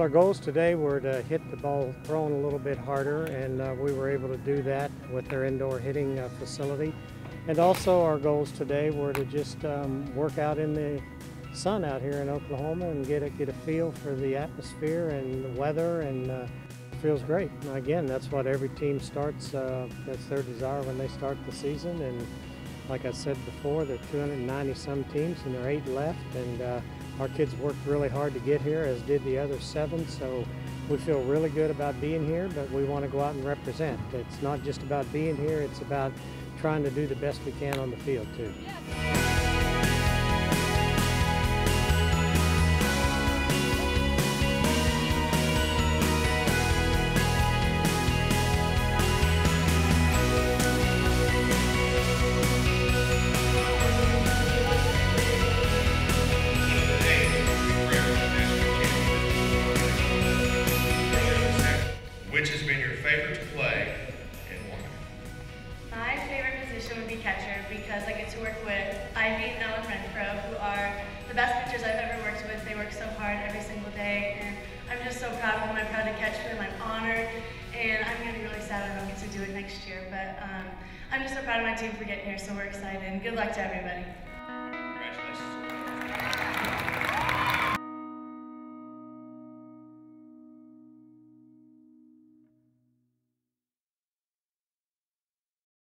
Well, our goals today were to hit the ball thrown a little bit harder, and uh, we were able to do that with our indoor hitting uh, facility. And also, our goals today were to just um, work out in the sun out here in Oklahoma and get a, get a feel for the atmosphere and the weather, and uh, it feels great. And again, that's what every team starts, uh, that's their desire when they start the season. And like I said before, there are 290 some teams, and there are eight left. and uh, our kids worked really hard to get here, as did the other seven, so we feel really good about being here, but we want to go out and represent. It's not just about being here, it's about trying to do the best we can on the field, too. Been your favorite to play and why? My favorite position would be catcher because I get to work with Ivy and Ellen Renfro, who are the best pitchers I've ever worked with. They work so hard every single day, and I'm just so proud of them. I'm proud to catch them. I'm honored, and I'm going to be really sad I don't get to do it next year. But um, I'm just so proud of my team for getting here, so we're excited. Good luck to everybody.